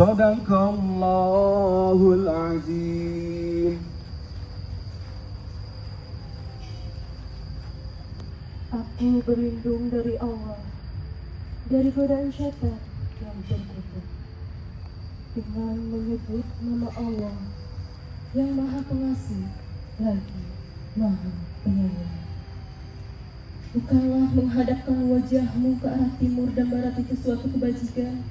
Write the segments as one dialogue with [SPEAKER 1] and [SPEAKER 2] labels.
[SPEAKER 1] Sadaqallahul azim.
[SPEAKER 2] Aku berlindung dari Allah dari godaan syaitan yang terkutuk. Dengan menyebut nama Allah yang maha pengasih lagi maha penyayang. Bukanlah menghadapkan wajahmu ke arah timur dan barat itu suatu kebajikan.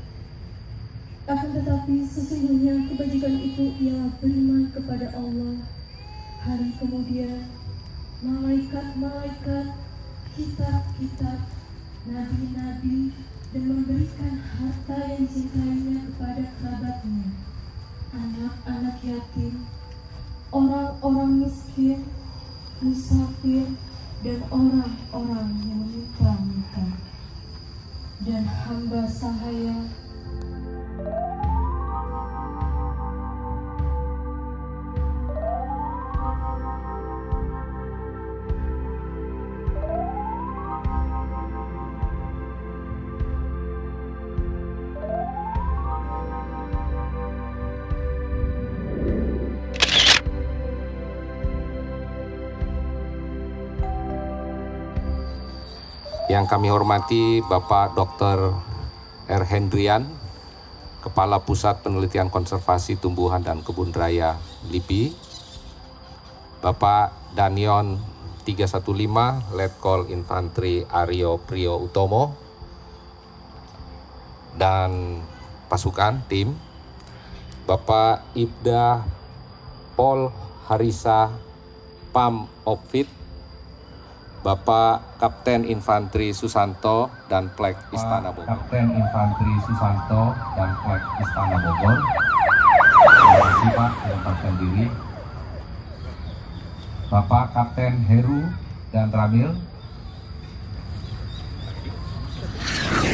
[SPEAKER 2] Akan tetapi sesungguhnya kebajikan itu ialah beriman kepada Allah. Hari kemudian, malaikat-malaikat, kitab-kitab, nabi-nabi, dan memberikan harta yang dicintainya kepada kerabatnya, anak-anak yatim, orang-orang miskin, musafir, dan orang-orang yang meminta-minta. Dan hamba sahaya
[SPEAKER 3] Yang kami hormati Bapak Dr. R. Hendrian, Kepala Pusat Penelitian Konservasi Tumbuhan dan Kebun Raya LIPI, Bapak Danion 315, Letkol Infanteri Aryo Priyo Utomo, dan pasukan tim, Bapak Ibda Pol Harisa Pam Opfit, Bapak Kapten Infanteri Susanto dan Plek Istana Bogor. Kapten Infanteri Susanto dan Plek Istana Bogor. Terima kasih Pak, menempatkan diri. Bapak Kapten Heru dan Ramil.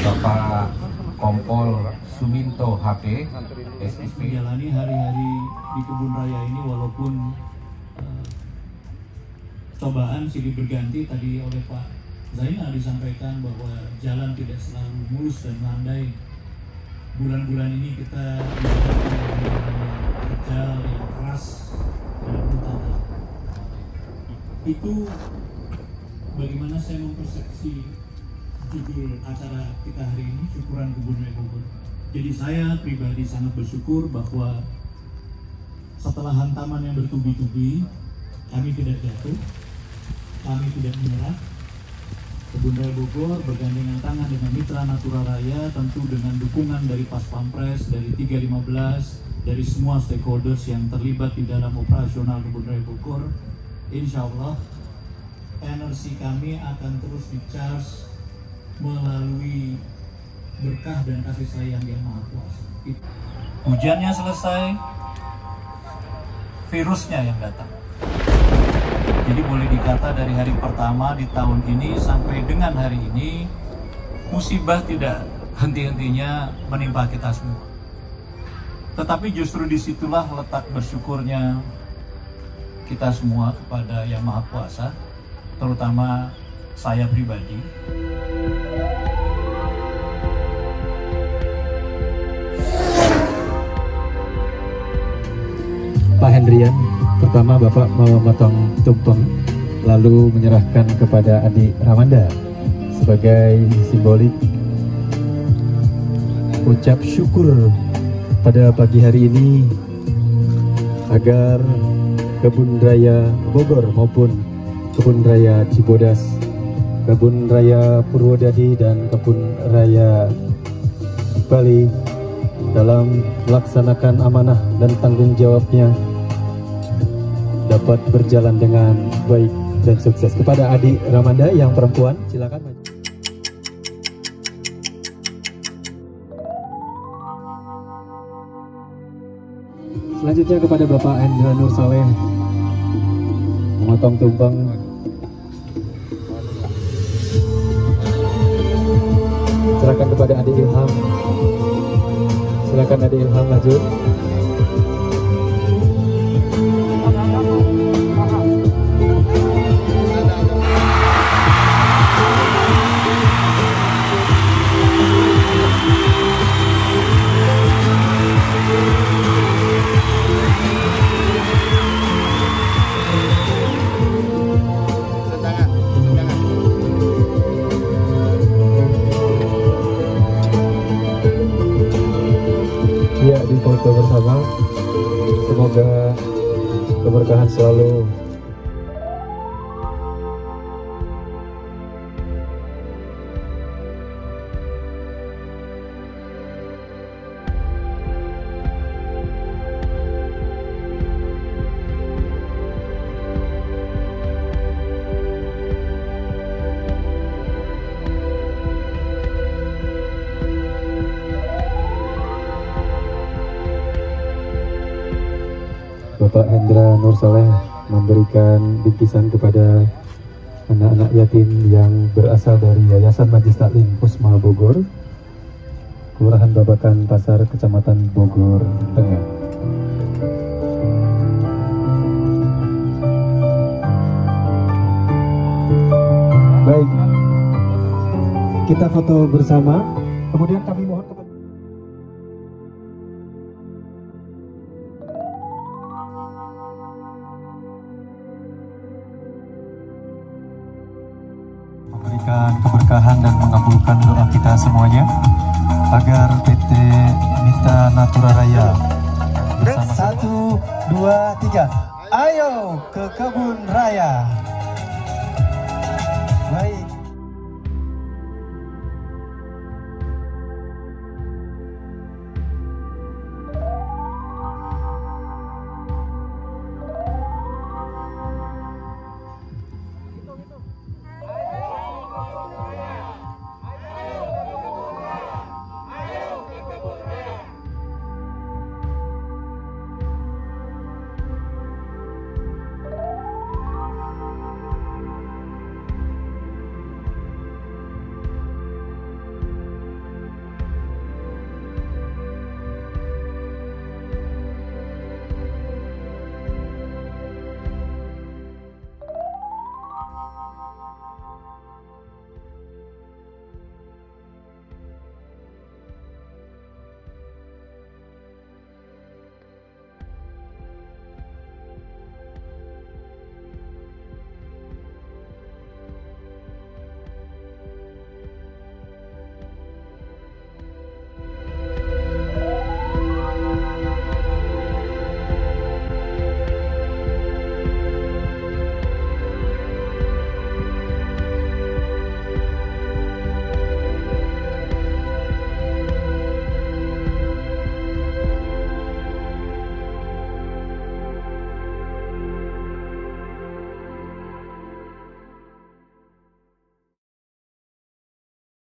[SPEAKER 3] Bapak Kompol Suminto HP, SSP.
[SPEAKER 4] menjalani hari-hari di kebun raya ini walaupun cobaan silih berganti tadi oleh Pak Zainal disampaikan bahwa jalan tidak selalu mulus dan landai. Bulan-bulan ini kita dihadapkan yang keras dan utama. Itu bagaimana saya mempersepsi judul acara kita hari ini syukuran raya Bogor. Jadi saya pribadi sangat bersyukur bahwa setelah hantaman yang bertubi-tubi, kami tidak jatuh, kami tidak menyerah. Kebun Raya Bogor bergandengan tangan dengan Mitra Natura Raya, tentu dengan dukungan dari Pas Pampres, dari 315, dari semua stakeholders yang terlibat di dalam operasional Kebun Raya Bogor. Insya Allah, energi kami akan terus di-charge melalui berkah dan kasih sayang yang maha kuasa. Hujannya selesai, virusnya yang datang. Jadi boleh dikata dari hari pertama di tahun ini sampai dengan hari ini musibah tidak henti-hentinya menimpa kita semua. Tetapi justru di situlah letak bersyukurnya kita semua kepada Yang Maha Kuasa, terutama saya pribadi.
[SPEAKER 5] Pak Hendrian, pertama Bapak memotong tumpeng, lalu menyerahkan kepada adik Ramanda sebagai simbolik ucap syukur pada pagi hari ini agar kebun raya Bogor maupun kebun raya Cibodas, kebun raya Purwodadi dan kebun raya Bali dalam melaksanakan amanah dan tanggung jawabnya dapat berjalan dengan baik dan sukses. Kepada adik Ramanda yang perempuan, silakan maju. Selanjutnya kepada Bapak Endra Nur Saleh memotong tumpeng serahkan kepada adik Ilham silakan adik Ilham maju follow Indra Nur Saleh memberikan bingkisan kepada anak-anak yatim yang berasal dari Yayasan Majlis Taklim Pusma Bogor, Kelurahan Babakan Pasar, Kecamatan Bogor Tengah. Baik, kita foto bersama. Kemudian kami mohon kepada memberikan keberkahan dan mengabulkan doa kita semuanya agar PT Mita Natura Raya bersama satu dua tiga. Ayo ke kebun raya